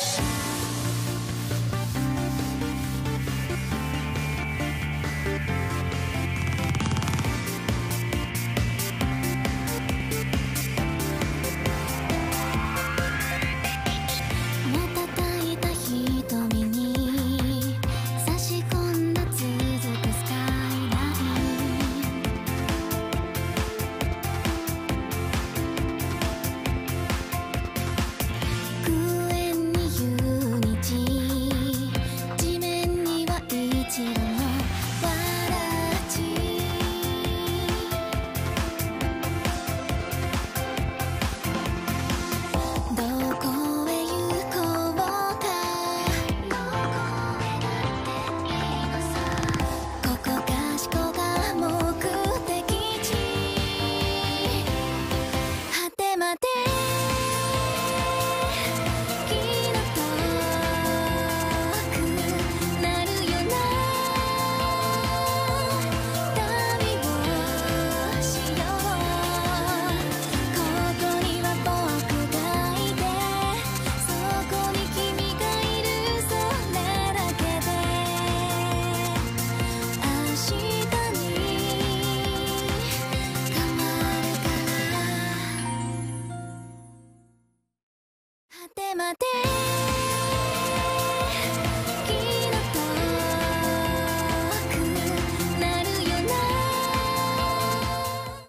Bye. から果て